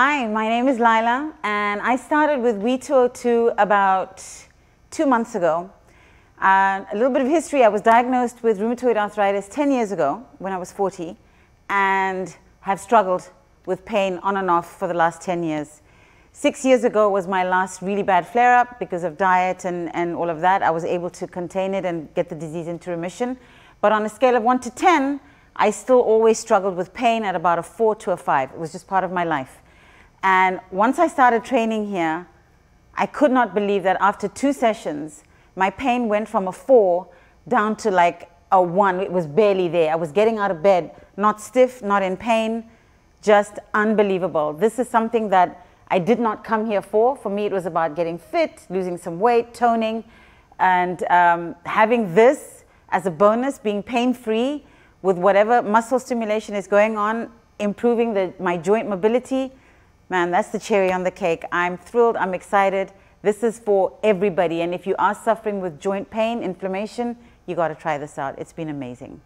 Hi, my name is Layla, and I started with We202 about two months ago. Uh, a little bit of history I was diagnosed with rheumatoid arthritis 10 years ago when I was 40 and have struggled with pain on and off for the last 10 years. Six years ago was my last really bad flare up because of diet and, and all of that. I was able to contain it and get the disease into remission. But on a scale of 1 to 10, I still always struggled with pain at about a 4 to a 5. It was just part of my life. And once I started training here, I could not believe that after two sessions, my pain went from a 4 down to like a 1. It was barely there. I was getting out of bed, not stiff, not in pain, just unbelievable. This is something that I did not come here for. For me, it was about getting fit, losing some weight, toning, and um, having this as a bonus, being pain-free with whatever muscle stimulation is going on, improving the, my joint mobility, man, that's the cherry on the cake. I'm thrilled, I'm excited. This is for everybody. And if you are suffering with joint pain, inflammation, you got to try this out. It's been amazing.